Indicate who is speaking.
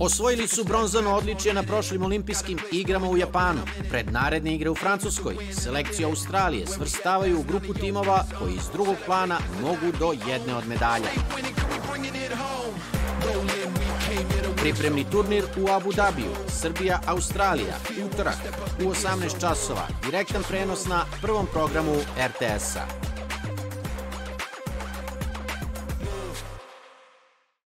Speaker 1: Osvojili su bronzano odličje na prošlim olimpijskim igrama u Japanu. Pred naredne igre u Francuskoj, selekciju Australije svrstavaju u grupu timova koji iz drugog plana mogu do jedne od medalja. Pripremni turnir u Abu Dabiju, Srbija, Australija, utorak u 18 časova, direktan prenos na prvom programu RTS-a.